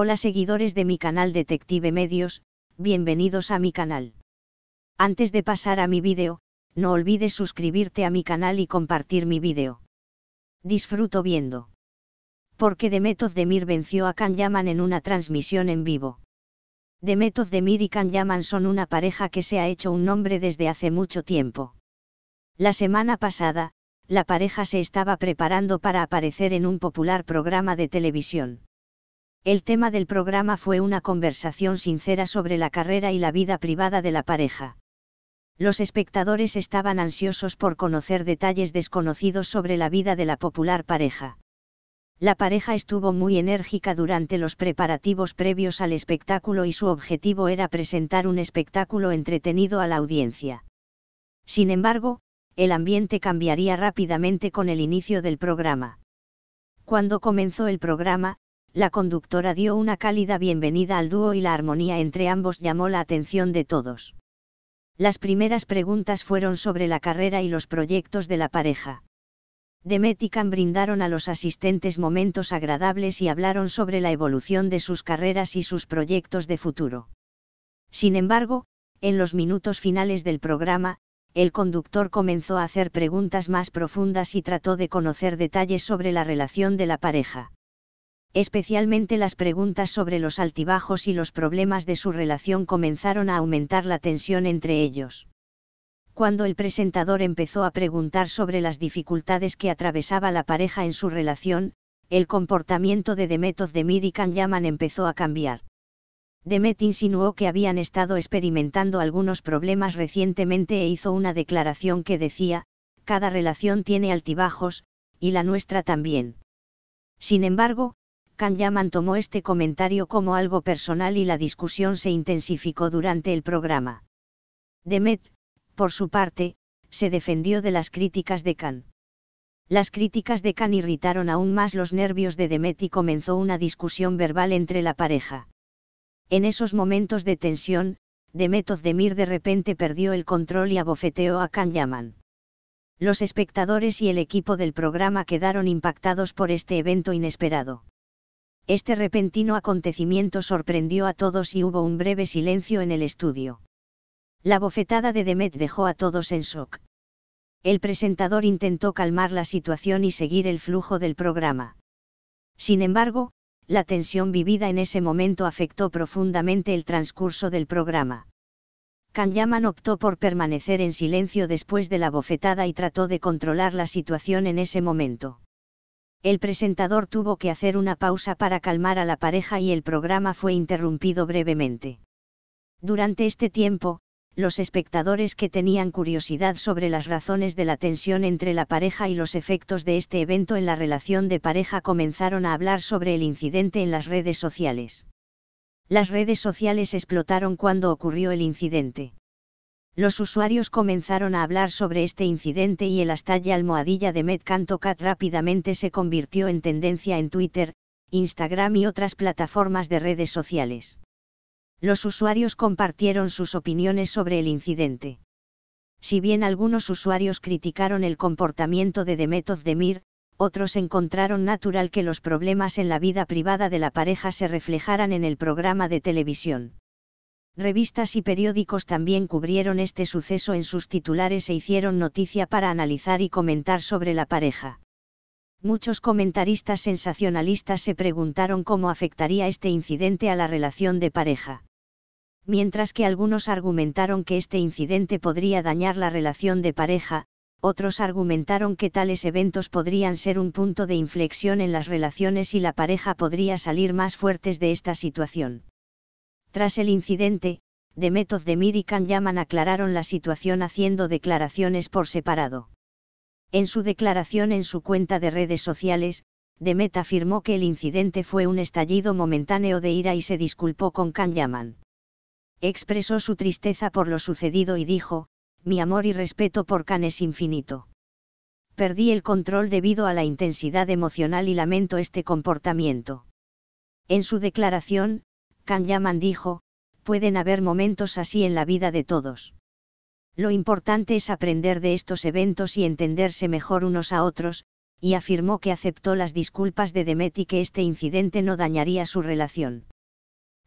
Hola seguidores de mi canal Detective Medios, bienvenidos a mi canal. Antes de pasar a mi vídeo, no olvides suscribirte a mi canal y compartir mi vídeo. Disfruto viendo. Porque Demet Demir venció a Kan Yaman en una transmisión en vivo. Demet Demir y Kan Yaman son una pareja que se ha hecho un nombre desde hace mucho tiempo. La semana pasada, la pareja se estaba preparando para aparecer en un popular programa de televisión. El tema del programa fue una conversación sincera sobre la carrera y la vida privada de la pareja. Los espectadores estaban ansiosos por conocer detalles desconocidos sobre la vida de la popular pareja. La pareja estuvo muy enérgica durante los preparativos previos al espectáculo y su objetivo era presentar un espectáculo entretenido a la audiencia. Sin embargo, el ambiente cambiaría rápidamente con el inicio del programa. Cuando comenzó el programa, la conductora dio una cálida bienvenida al dúo y la armonía entre ambos llamó la atención de todos. Las primeras preguntas fueron sobre la carrera y los proyectos de la pareja. Demet y brindaron a los asistentes momentos agradables y hablaron sobre la evolución de sus carreras y sus proyectos de futuro. Sin embargo, en los minutos finales del programa, el conductor comenzó a hacer preguntas más profundas y trató de conocer detalles sobre la relación de la pareja especialmente las preguntas sobre los altibajos y los problemas de su relación comenzaron a aumentar la tensión entre ellos. Cuando el presentador empezó a preguntar sobre las dificultades que atravesaba la pareja en su relación, el comportamiento de Demet Demir y Kan Yaman empezó a cambiar. Demet insinuó que habían estado experimentando algunos problemas recientemente e hizo una declaración que decía, cada relación tiene altibajos, y la nuestra también. Sin embargo, Kan Yaman tomó este comentario como algo personal y la discusión se intensificó durante el programa. Demet, por su parte, se defendió de las críticas de Khan. Las críticas de Khan irritaron aún más los nervios de Demet y comenzó una discusión verbal entre la pareja. En esos momentos de tensión, Demet Ozdemir de repente perdió el control y abofeteó a Khan Yaman. Los espectadores y el equipo del programa quedaron impactados por este evento inesperado. Este repentino acontecimiento sorprendió a todos y hubo un breve silencio en el estudio. La bofetada de Demet dejó a todos en shock. El presentador intentó calmar la situación y seguir el flujo del programa. Sin embargo, la tensión vivida en ese momento afectó profundamente el transcurso del programa. Kanyaman optó por permanecer en silencio después de la bofetada y trató de controlar la situación en ese momento. El presentador tuvo que hacer una pausa para calmar a la pareja y el programa fue interrumpido brevemente. Durante este tiempo, los espectadores que tenían curiosidad sobre las razones de la tensión entre la pareja y los efectos de este evento en la relación de pareja comenzaron a hablar sobre el incidente en las redes sociales. Las redes sociales explotaron cuando ocurrió el incidente. Los usuarios comenzaron a hablar sobre este incidente y el hashtag almohadilla de MedCantoCat rápidamente se convirtió en tendencia en Twitter, Instagram y otras plataformas de redes sociales. Los usuarios compartieron sus opiniones sobre el incidente. Si bien algunos usuarios criticaron el comportamiento de Demet Demir, otros encontraron natural que los problemas en la vida privada de la pareja se reflejaran en el programa de televisión. Revistas y periódicos también cubrieron este suceso en sus titulares e hicieron noticia para analizar y comentar sobre la pareja. Muchos comentaristas sensacionalistas se preguntaron cómo afectaría este incidente a la relación de pareja. Mientras que algunos argumentaron que este incidente podría dañar la relación de pareja, otros argumentaron que tales eventos podrían ser un punto de inflexión en las relaciones y la pareja podría salir más fuertes de esta situación. Tras el incidente, Demet Demir y Kan Yaman aclararon la situación haciendo declaraciones por separado. En su declaración en su cuenta de redes sociales, Demet afirmó que el incidente fue un estallido momentáneo de ira y se disculpó con Kan Yaman. Expresó su tristeza por lo sucedido y dijo, mi amor y respeto por Kan es infinito. Perdí el control debido a la intensidad emocional y lamento este comportamiento. En su declaración, Kan Yaman dijo, pueden haber momentos así en la vida de todos. Lo importante es aprender de estos eventos y entenderse mejor unos a otros, y afirmó que aceptó las disculpas de Demet y que este incidente no dañaría su relación.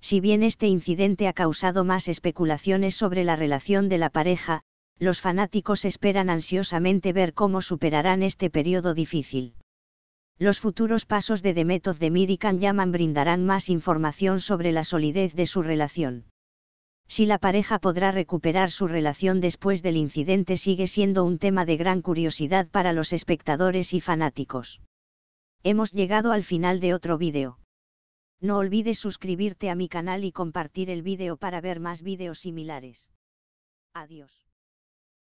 Si bien este incidente ha causado más especulaciones sobre la relación de la pareja, los fanáticos esperan ansiosamente ver cómo superarán este periodo difícil. Los futuros pasos de Demetov de Mirikan Yaman brindarán más información sobre la solidez de su relación. Si la pareja podrá recuperar su relación después del incidente sigue siendo un tema de gran curiosidad para los espectadores y fanáticos. Hemos llegado al final de otro vídeo. No olvides suscribirte a mi canal y compartir el vídeo para ver más vídeos similares. Adiós.